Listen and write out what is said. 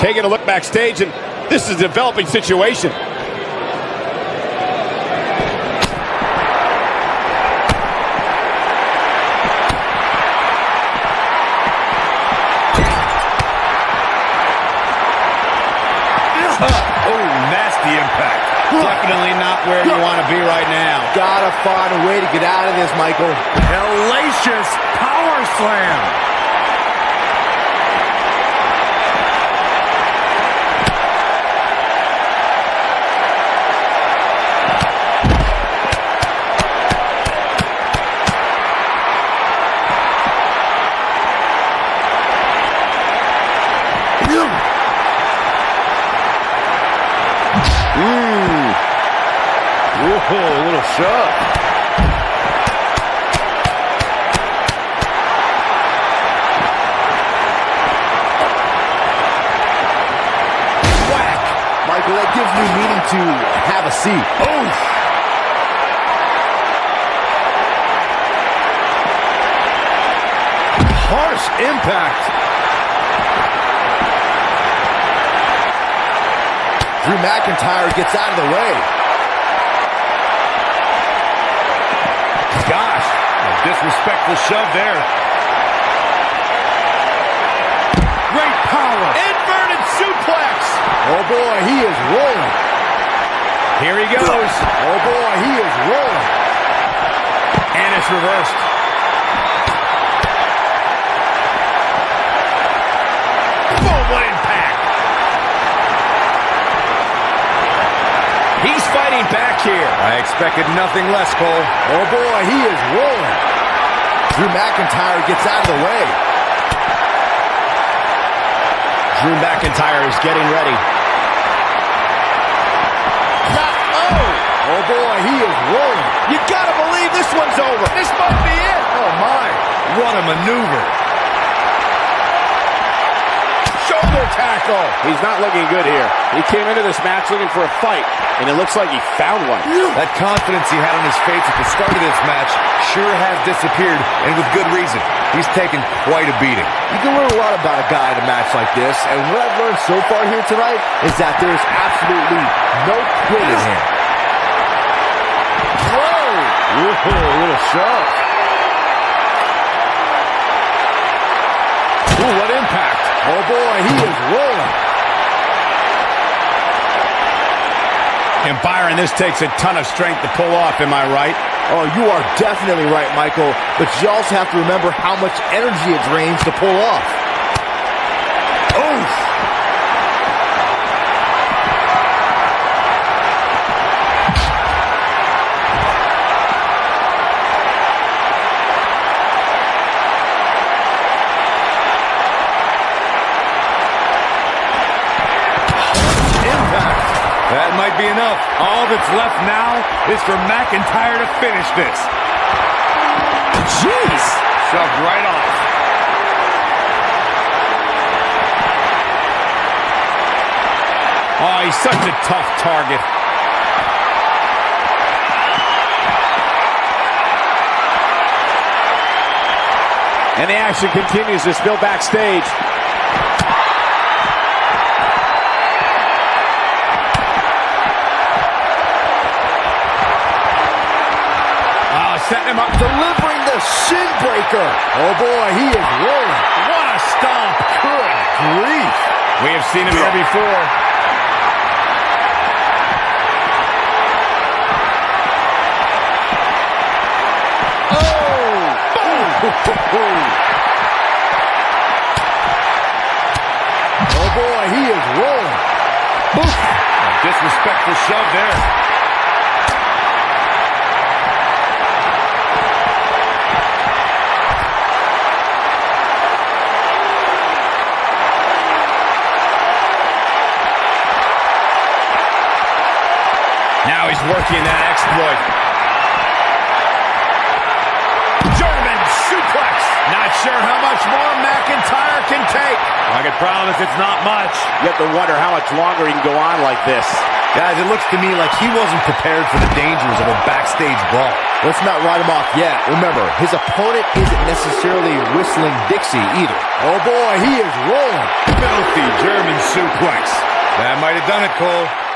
Taking a look backstage, and this is a developing situation. Oh, nasty impact. Definitely not where you want to be right now. Gotta find a way to get out of this, Michael. Hellacious power slam. Whoa, a little shove. Whack. Michael, that gives me meaning to have a seat. Oof. Harsh impact. Drew McIntyre gets out of the way. Disrespectful shove there. Great power. Inverted suplex. Oh boy, he is rolling. Here he goes. Oh boy, he is rolling. And it's reversed. Boom, what impact. He's fighting back here. I expected nothing less, Cole. Oh boy, he is rolling. Drew McIntyre gets out of the way. Drew McIntyre is getting ready. Not oh! oh boy, he is rolling. You gotta believe this one's over. This might be it. Oh my. What a maneuver. Tackle. He's not looking good here. He came into this match looking for a fight, and it looks like he found one. That confidence he had on his face at the start of this match sure has disappeared, and with good reason. He's taken quite a beating. You can learn a lot about a guy in a match like this, and what I've learned so far here tonight is that there's absolutely no quit in him. Whoa! Whoa, a little shove. Oh boy, he is rolling. And Byron, this takes a ton of strength to pull off, am I right? Oh, you are definitely right, Michael. But you also have to remember how much energy it drains to pull off. Might be enough. All that's left now is for McIntyre to finish this. Jeez. Shoved right off. Oh, he's such a tough target. And the action continues. They're still backstage. Setting him up. Delivering the shin breaker. Oh boy, he is rolling. What a stomp. Good grief. We have seen him here before. Oh. oh boy, he is rolling. Disrespectful shove there. Now he's working that exploit. German suplex. Not sure how much more McIntyre can take. I can promise it's not much. You have to wonder how much longer he can go on like this. Guys, it looks to me like he wasn't prepared for the dangers of a backstage brawl. Let's not write him off yet. Remember, his opponent isn't necessarily whistling Dixie either. Oh boy, he is rolling. Filthy German suplex. suplex. That might have done it, Cole.